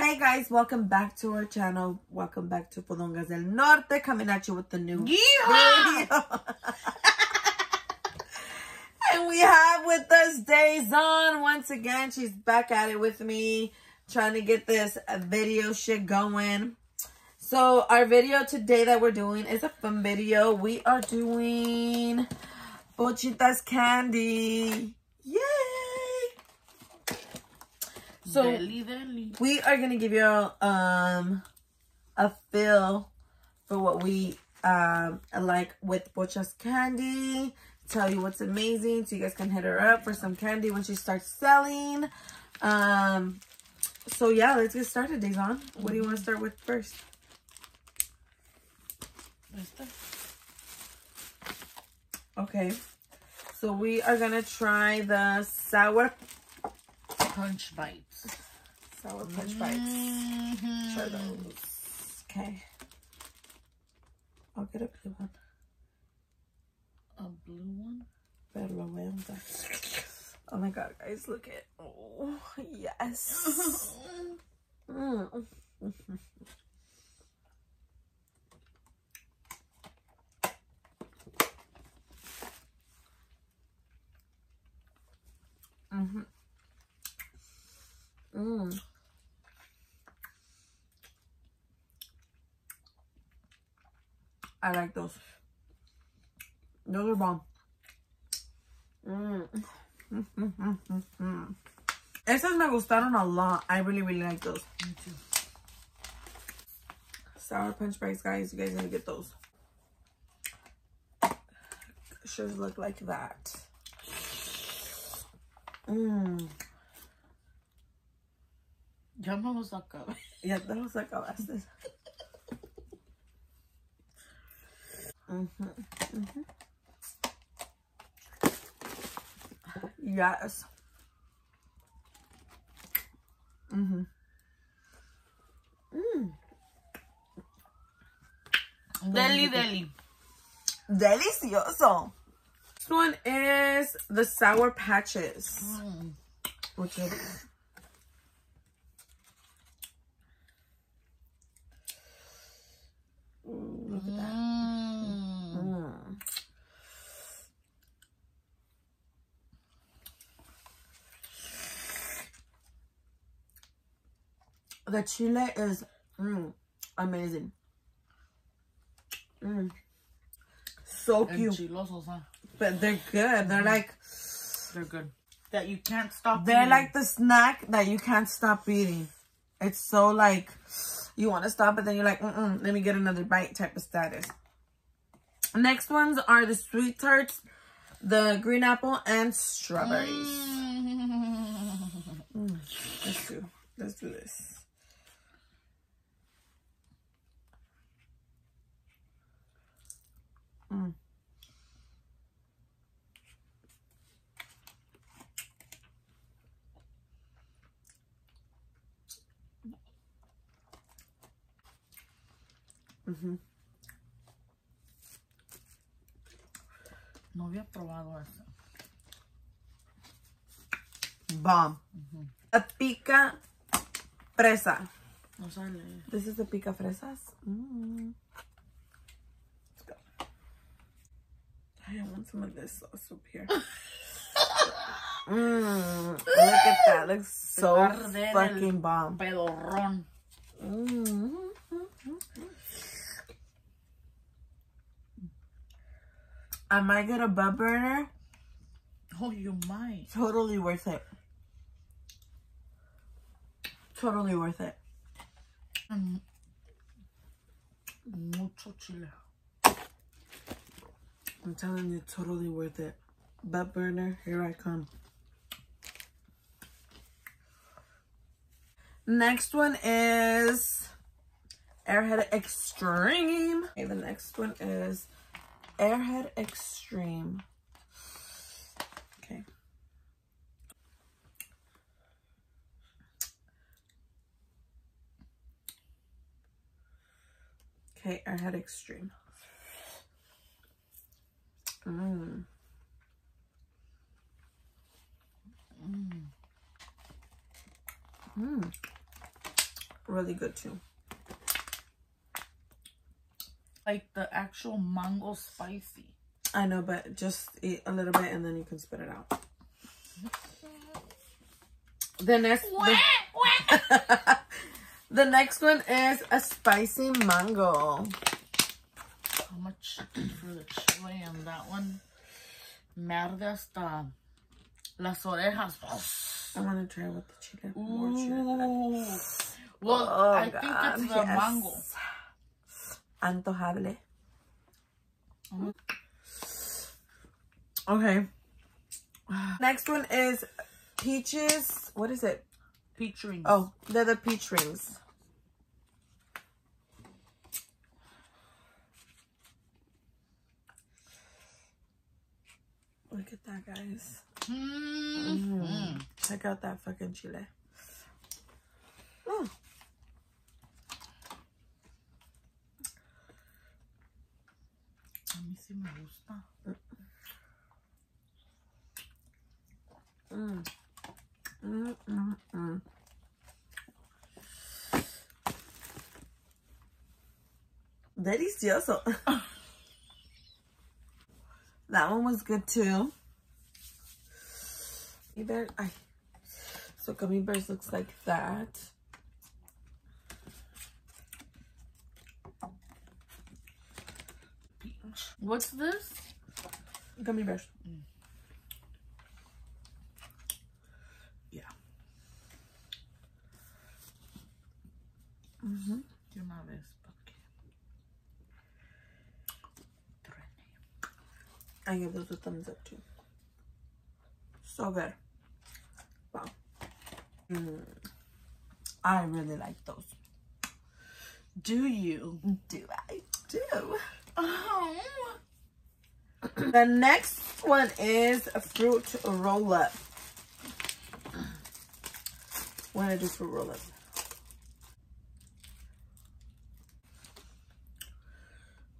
Hey guys, welcome back to our channel. Welcome back to Podongas del Norte, coming at you with the new video. and we have with us Dazon once again. She's back at it with me, trying to get this video shit going. So our video today that we're doing is a fun video. We are doing Pochitas candy. So deli, deli. we are gonna give you um a feel for what we um like with Pocha's candy. Tell you what's amazing, so you guys can hit her up for some candy when she starts selling. Um, so yeah, let's get started, Dazon. What do you want to start with first? Okay, so we are gonna try the sour Punch bites. sour punch bites. Mhm. Try those. Okay, I'll get a blue one. A blue one. Lo voy. Oh my god, guys, look at. Oh, yes. Mm. Mhm. Mm. I like those. Those are bomb. Mm. Esas me gustaron a lot. I really, really like those. Me too. Sour Punch Bites, guys. You guys need to get those. Should look like that. Mmm. Ya me los acabé. Ya te los acabaste. Mhm, mhm. Yes. Mhm. Mm. Deli, deli. Delicioso. This one is the Sour Patches. Mm. Which is Ooh, look at that. Mm. Mm. The chile is mm, amazing. Mm. So cute. Enchilosos, huh? But they're good. They're like They're good. That you can't stop they're eating. like the snack that you can't stop eating. It's so like you want to stop but then you're like, mm-mm, let me get another bite type of status. Next ones are the sweet tarts, the green apple, and strawberries. Mm. Let's do let's do this. No había probado eso. Bomb. A pica fresa. No sale. This is the pica fresas. Mm. Let's go. I want some of this sauce up here. mm. Look at that. Looks so fucking bomb. Pedorrón. Mm. I might get a butt burner. Oh, you might. Totally worth it. Totally worth it. Mm. Mucho chile. I'm telling you, totally worth it. Butt burner, here I come. Next one is Airhead Extreme. Okay, the next one is Airhead Extreme. Okay. Okay, Airhead Extreme. Mmm. Mmm. Mmm. really good too. Like the actual mango spicy. I know, but just eat a little bit and then you can spit it out. The next, the, the next one is a spicy mango. How much for the chili on that one? Merde hasta las orejas. I want to try with the chile. Ooh. Well, Oh, I think God, it's the yes. mango. Antojable. Okay. Next one is peaches. What is it? Peach rings. Oh, they're the peach rings. Look at that, guys. Mm. Check out that fucking chile. Mm. A mí sí me gusta. Mm. Mm, mm, mm. Delicioso. that one was good too. Better, I, so gummy bears looks like that. What's this? Gummy bears. Yeah. Mhm. De una vez, porque... Truene. I give those a thumbs up too. So good. Wow. Mm. I really like those. Do you? Do I? Do. Oh. The next one is a fruit roll up. Want to do fruit roll up?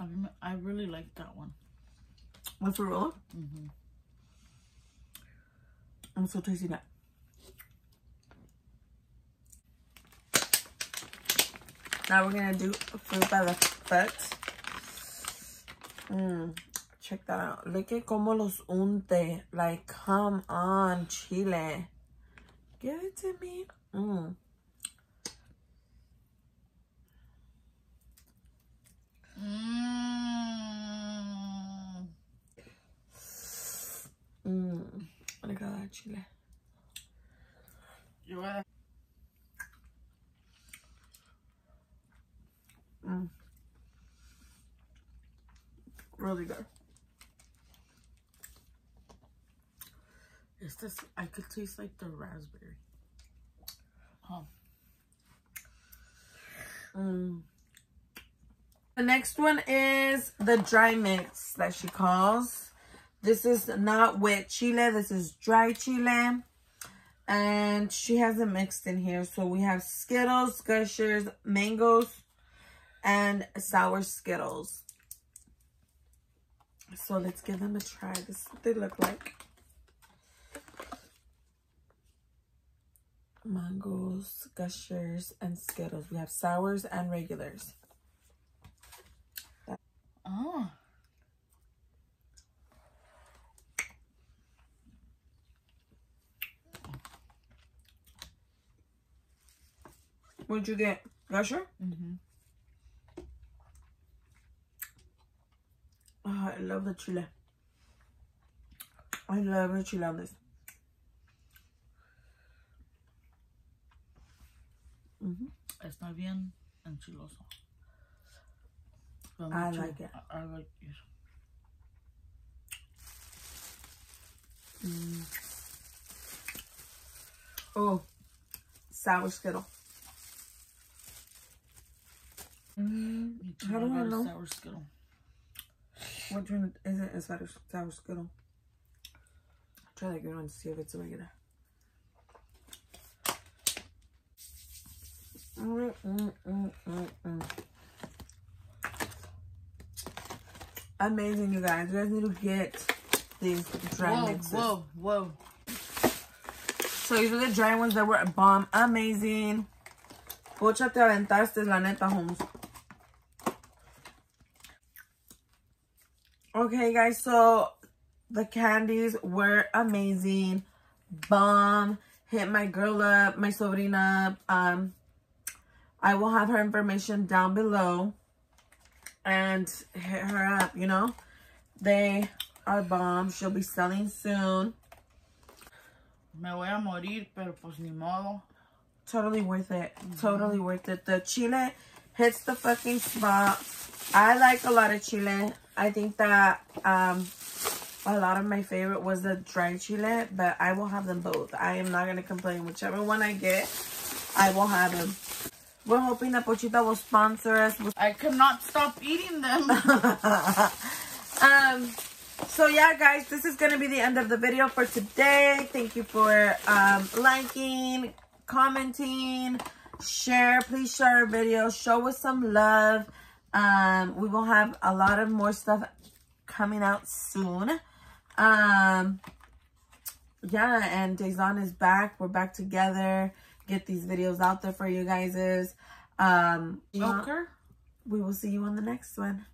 I, I really like that one. What fruit roll up? Mm-hmm. I'm so tasty that. Now we're gonna do fruit by the foot. Mm, check that out. Look at como los unte. Like, come on, Chile. Give it to me. Mm. Mm. Mm. Look at that Chile. Yo voy Really good. It's this, I could taste like the raspberry. Oh. Mm. The next one is the dry mix that she calls. This is not wet chile. This is dry chile. And she has it mixed in here. So we have Skittles, Gushers, mangoes, and sour Skittles. So let's give them a try. This is what they look like. Mangoes, Gushers, and Skittles. We have sours and regulars. Oh. What'd you get? Gusher? Mm-hmm. Oh, I love the chile. I love the chile on this. Mhm. Está bien enchiloso. I mucho- like it. I, I like it. Oh, sour Skittle. Too, How do I know? Sour Skittle. Which one is it? Is sour, sour Skittle? Try that good one to see if it's a regular. Mm, mm, mm. Amazing, you guys. You guys need to get these dry Whoa, mixes. whoa, whoa. So these are the dry ones that were a bomb amazing. Pocha, te aventaste, la neta, Holmes. Okay, guys, so the candies were amazing. Bomb. Hit my girl up, my sobrina. Um, I will have her information down below. And hit her up, you know. They are bomb. She'll be selling soon. Me voy a morir, pero pues ni modo. Totally worth it. Totally worth it. The chile hits the fucking spot. I like a lot of chile. I think that um, a lot of my favorite was the dry chile, but I will have them both. I am not going to complain. Whichever one I get, I will have them. We're hoping that Pochita will sponsor us. I cannot stop eating them. um, so yeah, guys, this is going to be the end of the video for today. Thank you for um, liking, commenting, share. Please share our video. Show us some love. Um, we will have a lot of more stuff coming out soon. Um, yeah, and Dazon is back. We're back together. Get these videos out there for you guys. Um, Joker? we will see you on the next one.